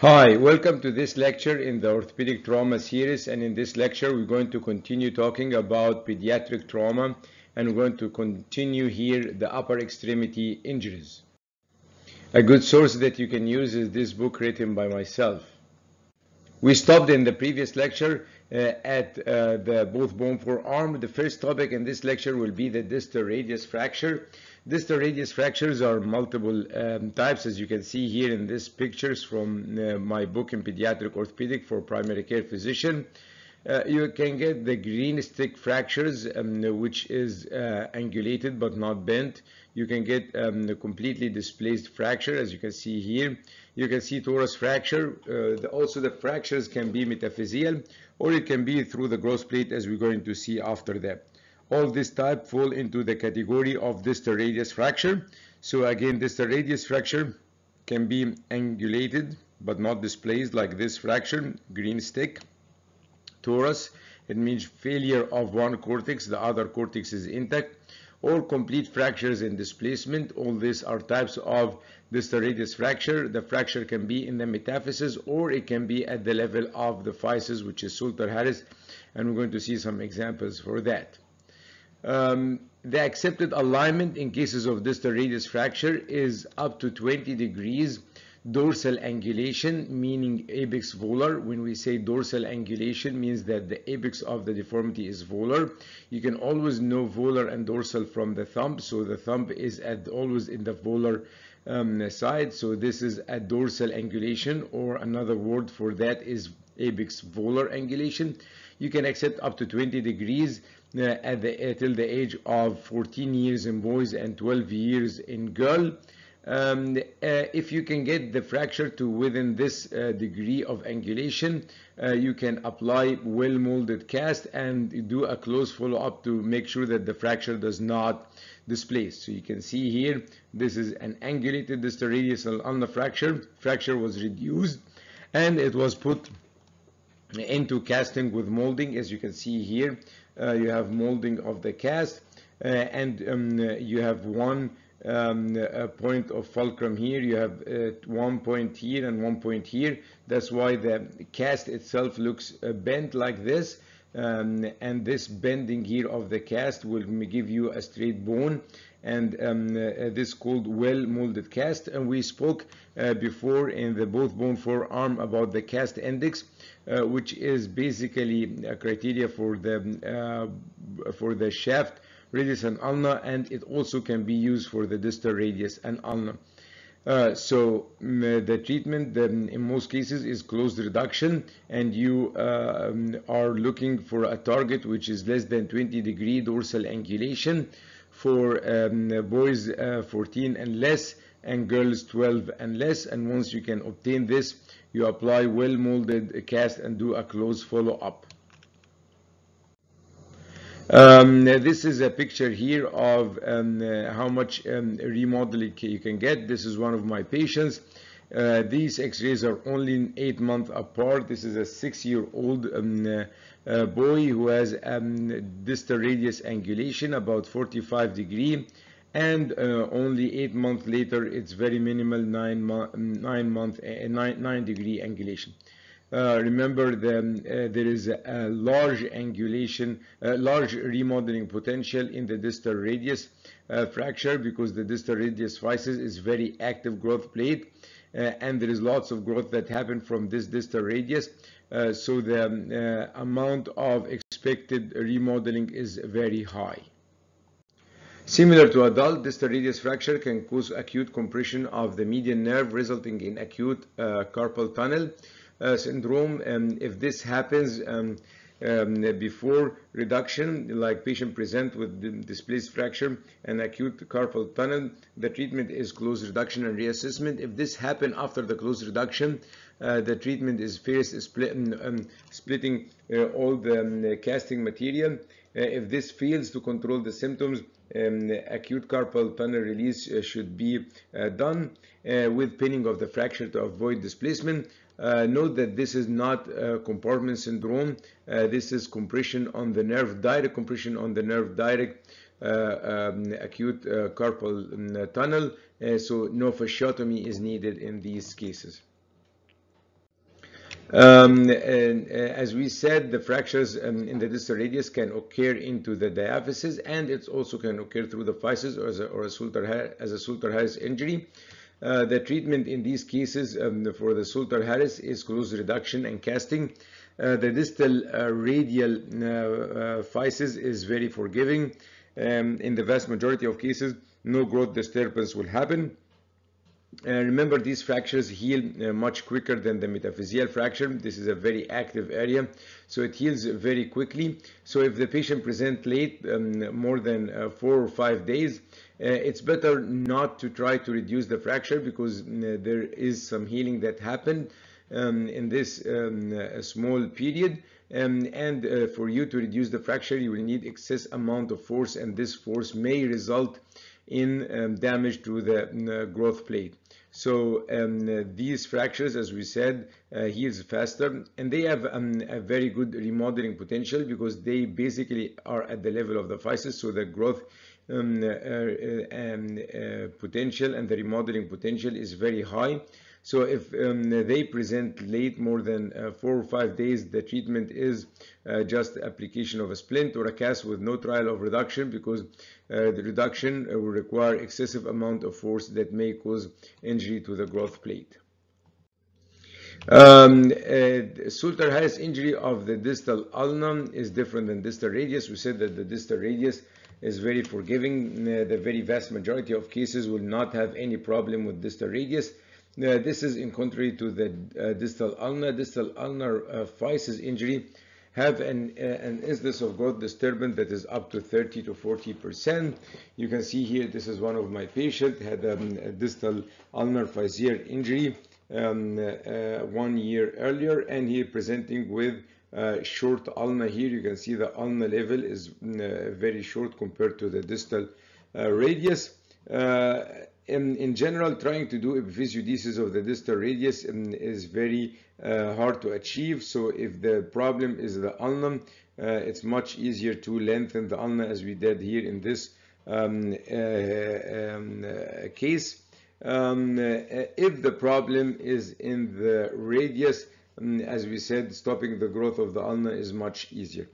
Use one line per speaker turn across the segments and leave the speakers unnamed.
Hi, welcome to this lecture in the orthopedic trauma series and in this lecture we're going to continue talking about pediatric trauma and we're going to continue here the upper extremity injuries. A good source that you can use is this book written by myself. We stopped in the previous lecture uh, at uh, the both bone forearm. The first topic in this lecture will be the distal radius fracture. Distal radius fractures are multiple um, types as you can see here in these pictures from uh, my book in pediatric orthopedic for primary care physician. Uh, you can get the green stick fractures um, which is uh, angulated but not bent. You can get um, the completely displaced fracture as you can see here. You can see torus fracture. Uh, the, also the fractures can be metaphyseal or it can be through the growth plate as we're going to see after that all this type fall into the category of distal radius fracture. So again, distal radius fracture can be angulated but not displaced like this fracture, green stick. Torus, it means failure of one cortex, the other cortex is intact. Or complete fractures and displacement, all these are types of distal radius fracture. The fracture can be in the metaphysis or it can be at the level of the physis, which is Salter Harris, and we're going to see some examples for that. Um, the accepted alignment in cases of distal radius fracture is up to 20 degrees dorsal angulation, meaning apex volar. When we say dorsal angulation, means that the apex of the deformity is volar. You can always know volar and dorsal from the thumb, so the thumb is at always in the volar um, side. So this is a dorsal angulation, or another word for that is apex volar angulation. You can accept up to 20 degrees uh, at the, uh, till the age of 14 years in boys and 12 years in girl. Um, uh, if you can get the fracture to within this uh, degree of angulation, uh, you can apply well molded cast and do a close follow up to make sure that the fracture does not displace. So you can see here, this is an angulated distal radius ulnar fracture. Fracture was reduced and it was put into casting with molding as you can see here uh, you have molding of the cast uh, and um, you have one um, point of fulcrum here. You have uh, one point here and one point here. That's why the cast itself looks uh, bent like this. Um, and this bending here of the cast will give you a straight bone and um, uh, this called well molded cast. And we spoke uh, before in the both bone forearm about the cast index uh, which is basically a criteria for the uh, for the shaft radius and ulna and it also can be used for the distal radius and ulna. Uh, so mm, the treatment then in most cases is closed reduction and you uh, are looking for a target which is less than 20 degree dorsal angulation for um, boys uh, 14 and less and girls 12 and less and once you can obtain this you apply well molded cast and do a close follow up um, this is a picture here of um, uh, how much um, remodeling you can get. This is one of my patients. Uh, these x-rays are only eight months apart. This is a six-year-old um, uh, uh, boy who has um, distal radius angulation about 45 degree and uh, only eight months later it's very minimal nine, mo nine month uh, nine, nine degree angulation. Uh, remember the, uh, there is a, a large angulation, uh, large remodeling potential in the distal radius uh, fracture because the distal radius physis is very active growth plate and there is lots of growth that happen from this distal radius. So the amount of expected remodeling is very high. Similar to adult, distal radius fracture can cause acute compression of the median nerve resulting in acute carpal tunnel syndrome. And if this happens um, um, before reduction, like patient present with displaced fracture and acute carpal tunnel, the treatment is close reduction and reassessment. If this happen after the close reduction, uh, the treatment is first split, um, splitting uh, all the um, casting material. Uh, if this fails to control the symptoms, um, acute carpal tunnel release uh, should be uh, done with pinning of the fracture to avoid displacement. Uh, note that this is not uh, compartment syndrome. Uh, this is compression on the nerve, direct compression on the nerve, direct uh, um, acute uh, carpal um, tunnel. Uh, so no fasciotomy is needed in these cases. Um, and, uh, as we said, the fractures um, in the distal radius can occur into the diaphysis, and it also can occur through the physis or as a, or a a Salter-Harris injury. Uh, the treatment in these cases um, for the Salter-Harris is close reduction and casting. Uh, the distal uh, radial uh, physis is very forgiving. Um, in the vast majority of cases, no growth disturbance will happen. Uh, remember these fractures heal uh, much quicker than the metaphyseal fracture. This is a very active area, so it heals very quickly. So if the patient present late, um, more than uh, four or five days, it's better not to try to reduce the fracture because there is some healing that happened um, in this um, small period. Um, and uh, for you to reduce the fracture, you will need excess amount of force, and this force may result in um, damage to the growth plate. So um, these fractures, as we said, uh, heals faster, and they have um, a very good remodeling potential because they basically are at the level of the physis, so the growth um, uh, uh, um, uh, potential and the remodeling potential is very high. So if um, they present late more than uh, four or five days, the treatment is uh, just application of a splint or a cast with no trial of reduction because uh, the reduction uh, will require excessive amount of force that may cause injury to the growth plate. Um, uh, Salter-Harris injury of the distal ulna is different than distal radius. We said that the distal radius is very forgiving. Uh, the very vast majority of cases will not have any problem with distal radius. Uh, this is in contrary to the uh, distal ulna. Distal ulnar uh, physis injury have an, uh, an incidence of growth disturbance that is up to 30 to 40 percent. You can see here, this is one of my patients, had um, a distal ulnar physeal injury um, uh, one year earlier, and he presenting with uh, short ulna here. You can see the ulna level is very short compared to the distal radius in, in general, trying to do epiphysiodesis of the distal radius um, is very uh, hard to achieve. So if the problem is the ulna, uh, it's much easier to lengthen the ulna as we did here in this um, uh, um, uh, case. Um, uh, if the problem is in the radius, um, as we said, stopping the growth of the ulna is much easier.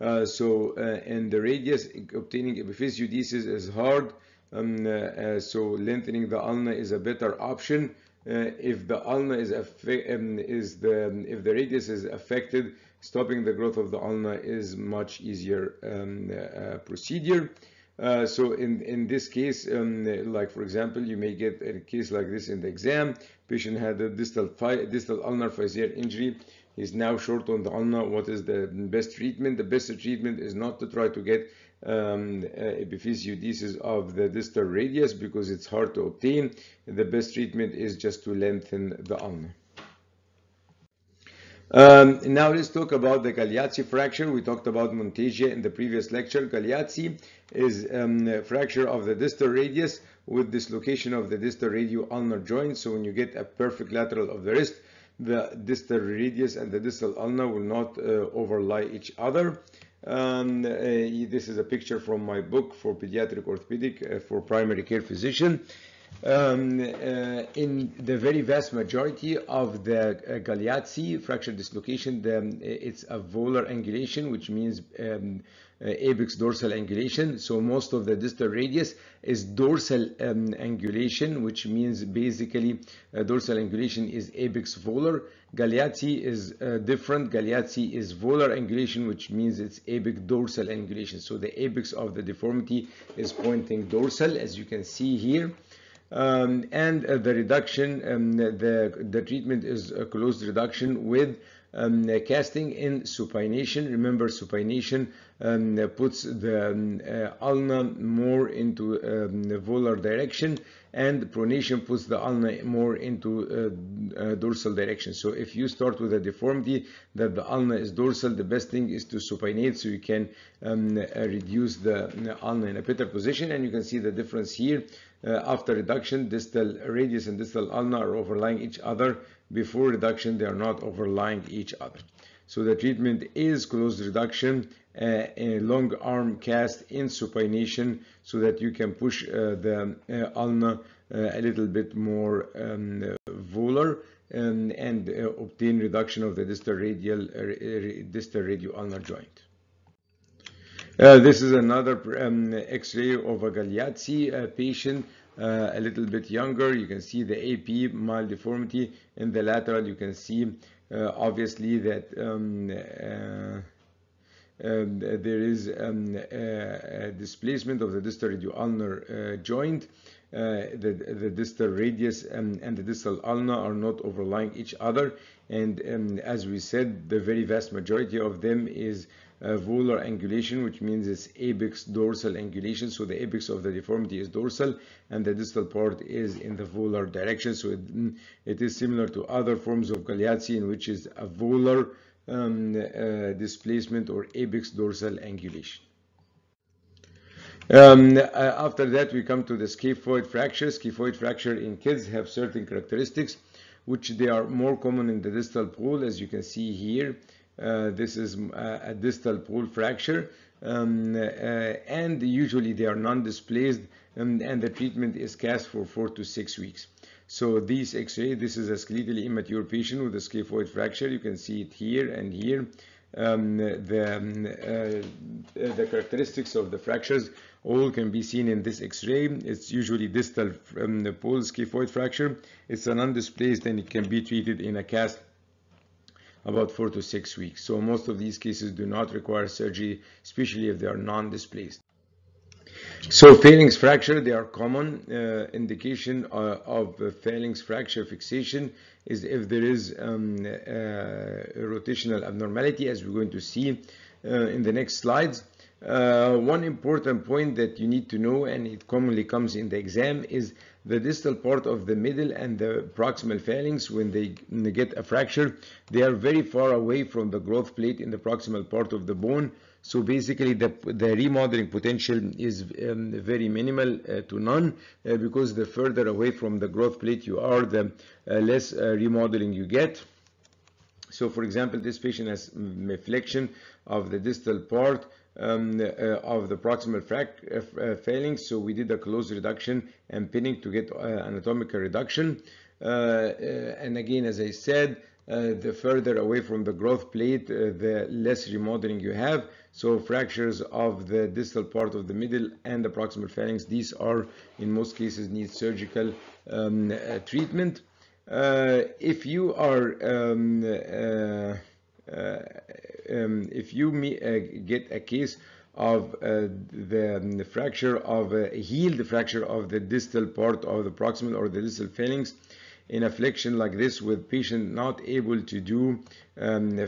Uh, so in the radius, obtaining epiphysiodesis is hard. Um, uh, so lengthening the ulna is a better option. Uh, if the ulna is, um, is the if the radius is affected, stopping the growth of the ulna is much easier um, uh, procedure. Uh, so in in this case, um, like for example, you may get a case like this in the exam. Patient had a distal distal ulnar physeal injury. He's now short on the ulna. What is the best treatment? The best treatment is not to try to get um, epiphysiodesis of the distal radius because it's hard to obtain. The best treatment is just to lengthen the ulna. Um, now let's talk about the Galeazzi fracture. We talked about Monteggia in the previous lecture. Galeazzi is um, a fracture of the distal radius with dislocation of the distal radio-ulnar joint. So when you get a perfect lateral of the wrist, the distal radius and the distal ulna will not uh, overlie each other. Um, uh, this is a picture from my book for pediatric orthopedic uh, for primary care physician. Um, uh, in the very vast majority of the uh, Galeazzi fracture dislocation, the, it's a volar angulation, which means um, apex dorsal angulation. So most of the distal radius is dorsal um, angulation, which means basically uh, dorsal angulation is apex volar. Galeazzi is uh, different. Galeazzi is volar angulation, which means it's apex dorsal angulation. So the apex of the deformity is pointing dorsal, as you can see here. Um, and uh, the reduction, um, the, the treatment is a closed reduction with um, casting in supination. Remember, supination um, puts the um, uh, ulna more into um, the volar direction and pronation puts the ulna more into uh, uh, dorsal direction. So if you start with a deformity that the ulna is dorsal, the best thing is to supinate so you can um, uh, reduce the ulna in a better position and you can see the difference here. Uh, after reduction, distal radius and distal ulna are overlying each other. Before reduction, they are not overlying each other. So the treatment is closed reduction, uh, a long arm cast in supination so that you can push uh, the uh, ulna uh, a little bit more um, volar um, and uh, obtain reduction of the distal radial uh, distal radioulnar joint. Uh, this is another um, X-ray of a Galeazzi patient, uh, a little bit younger. You can see the AP mild deformity. In the lateral, you can see uh, obviously that um, uh, um, there is um, a displacement of the distal radioulnar joint. Uh, the, the distal radius and, and the distal ulna are not overlying each other and um, as we said the very vast majority of them is uh, volar angulation, which means it's apex dorsal angulation. So the apex of the deformity is dorsal and the distal part is in the volar direction. So it, it is similar to other forms of Galeazzi in which is a volar um, uh, displacement or apex dorsal angulation. Um, uh, after that, we come to the scaphoid fracture. Scaphoid fracture in kids have certain characteristics, which they are more common in the distal pole, as you can see here. Uh, this is uh, a distal pole fracture um, uh, and usually they are non-displaced um, and the treatment is cast for four to six weeks. So these x-ray, this is a skeletally immature patient with a scaphoid fracture. You can see it here and here. Um, the, um, uh, the characteristics of the fractures all can be seen in this x-ray. It's usually distal um, pole scaphoid fracture. It's an undisplaced and it can be treated in a cast about four to six weeks. So most of these cases do not require surgery, especially if they are non-displaced. So phalanx fracture, they are common. Uh, indication uh, of phalanx fracture fixation is if there is um, uh, rotational abnormality, as we're going to see uh, in the next slides. Uh, one important point that you need to know, and it commonly comes in the exam, is the distal part of the middle and the proximal phalanx when they get a fracture they are very far away from the growth plate in the proximal part of the bone. So basically the, the remodeling potential is um, very minimal uh, to none uh, because the further away from the growth plate you are the uh, less uh, remodeling you get. So for example this patient has flexion of the distal part um, uh, of the proximal uh, uh, phalanx. So we did a close reduction and pinning to get uh, anatomical reduction. Uh, uh, and again, as I said, the further away from the growth plate, the less remodeling you have. So fractures of the distal part of the middle and the proximal phalanx, these are in most cases need surgical um, treatment. if you are um, uh, um, if you uh, get a case of uh, the, um, the, fracture of a healed fracture of the distal part of the proximal or the distal phalanx in a flexion like this with patient not able to do um,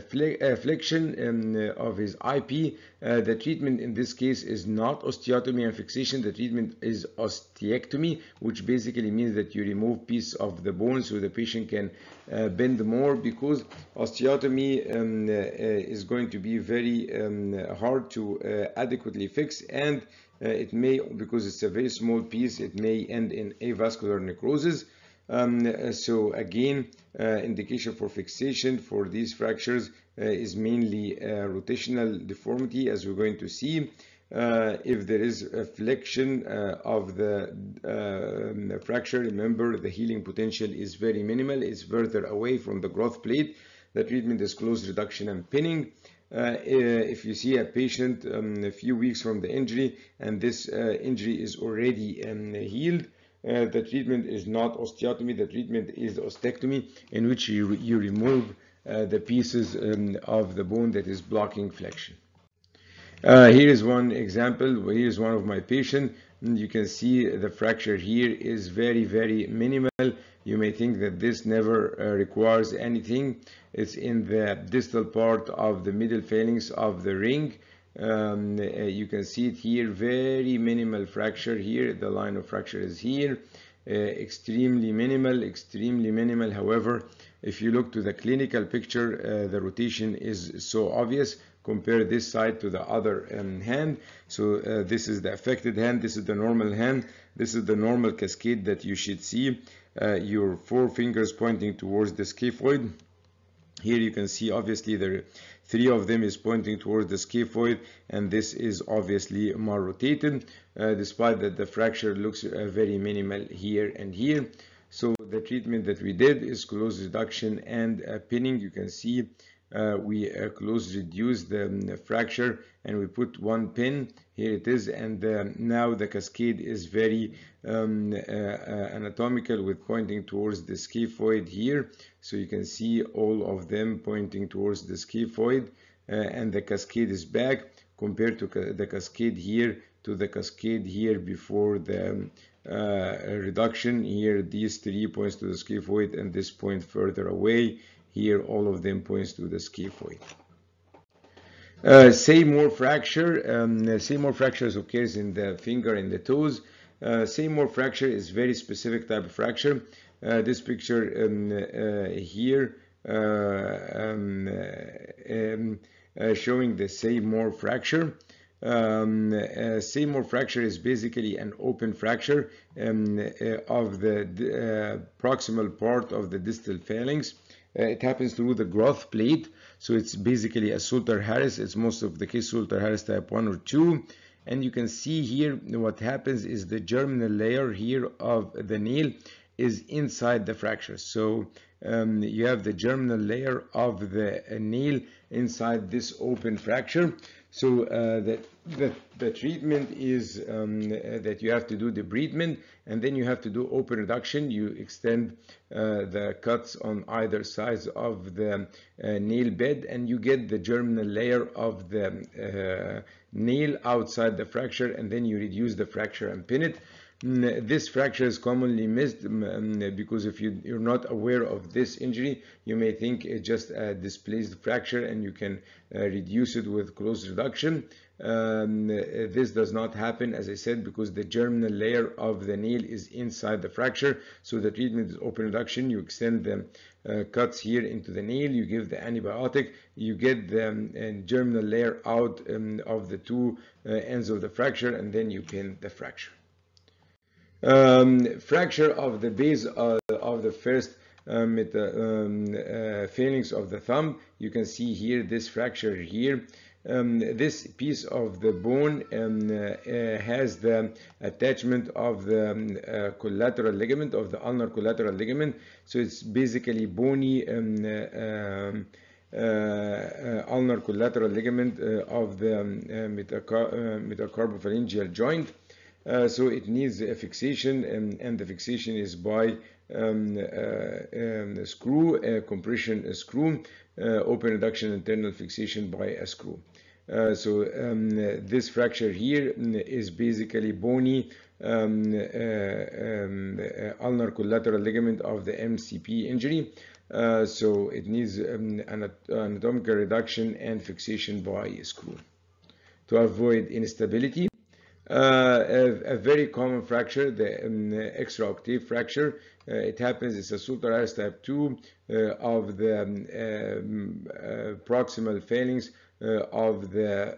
flexion um, of his IP. Uh, the treatment in this case is not osteotomy and fixation. The treatment is ostectomy, which basically means that you remove piece of the bone so the patient can uh, bend more because osteotomy um, uh, is going to be very um, hard to uh, adequately fix and uh, it may, because it's a very small piece, it may end in avascular necrosis. Um, so again, uh, indication for fixation for these fractures uh, is mainly uh, rotational deformity, as we're going to see. Uh, if there is a flexion uh, of the uh, fracture, remember the healing potential is very minimal. It's further away from the growth plate. The treatment is close reduction and pinning. if you see a patient um, a few weeks from the injury and this injury is already um, healed, uh, the treatment is not osteotomy, the treatment is ostectomy, in which you, you remove uh, the pieces um, of the bone that is blocking flexion. Uh, here is one example. Here is one of my patients. You can see the fracture here is very, very minimal. You may think that this never uh, requires anything. It's in the distal part of the middle phalanx of the ring um, uh, you can see it here very minimal fracture here. The line of fracture is here. Uh, extremely minimal extremely minimal. However if you look to the clinical picture uh, the rotation is so obvious. Compare this side to the other um, hand. So uh, this is the affected hand. This is the normal hand. This is the normal cascade that you should see. Your four fingers pointing towards the scaphoid. Here you can see obviously the Three of them is pointing towards the scaphoid and this is obviously more rotated uh, despite that the fracture looks uh, very minimal here and here. So the treatment that we did is close reduction and uh, pinning. You can see uh, we uh, close reduce the um, fracture and we put one pin. Here it is and uh, now the cascade is very um, uh, uh, anatomical with pointing towards the scaphoid here. So you can see all of them pointing towards the scaphoid uh, and the cascade is back compared to ca the cascade here to the cascade here before the um, reduction. Here these three points to the scaphoid and this point further away here, all of them points to the scaphoid. Uh, Seymour fracture. Um, Seymour fractures occurs in the finger and the toes. Uh, Seymour fracture is very specific type of fracture. Uh, this picture um, uh, here uh, um, um uh, showing the Seymour fracture. Um, uh, Seymour fracture is basically an open fracture um, uh, of the uh, proximal part of the distal phalanx. Uh, it happens through the growth plate. So it's basically a Salter-Harris. It's most of the case Salter-Harris type 1 or 2. And you can see here what happens is the germinal layer here of the nail is inside the fracture. So um, you have the germinal layer of the nail inside this open fracture. So uh, the, the, the, treatment is um, that you have to do debridement and then you have to do open reduction. You extend uh, the cuts on either sides of the uh, nail bed and you get the germinal layer of the uh, nail outside the fracture and then you reduce the fracture and pin it. This fracture is commonly missed because if you, are not aware of this injury, you may think it's just a displaced fracture and you can uh, reduce it with close reduction. Um, this does not happen, as I said, because the germinal layer of the nail is inside the fracture. So the treatment is open reduction. You extend the uh, cuts here into the nail. You give the antibiotic. You get the um, germinal layer out um, of the two uh, ends of the fracture, and then you pin the fracture um, fracture of the base of, of the first um, um, uh, phalanx of the thumb. You can see here this fracture here. Um, this piece of the bone um, uh, has the attachment of the um, uh, collateral ligament of the ulnar collateral ligament. So it's basically bony um, uh, uh, uh, ulnar collateral ligament uh, of the metacar metacarpophalangeal joint. Uh, so it needs a fixation and, and the fixation is by um, uh, um, screw, a compression a screw, uh, open reduction internal fixation by a screw. Uh, so um, this fracture here is basically bony um, um, ulnar collateral ligament of the MCP injury. Uh, so it needs um, an anatomical reduction and fixation by a screw to avoid instability. Uh, a, a, very common fracture, the um, extra octave fracture. Uh, it happens, it's a Salter-Harris type 2 uh, of the um, uh, proximal uh, of the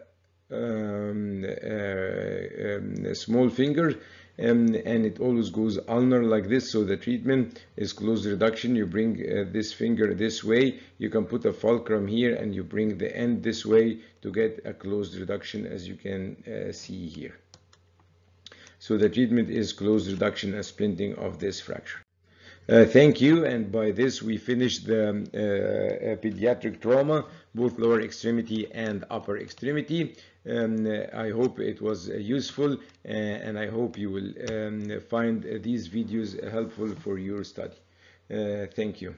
um, uh, um, small finger. Um, and it always goes ulnar like this so the treatment is close reduction you bring this finger this way you can put a fulcrum here and you bring the end this way to get a closed reduction as you can see here so the treatment is closed reduction and splinting of this fracture. Uh, thank you, and by this we finish the um, uh, pediatric trauma, both lower extremity and upper extremity. Um, I hope it was uh, useful, uh, and I hope you will um, find these videos helpful for your study. Uh, thank you.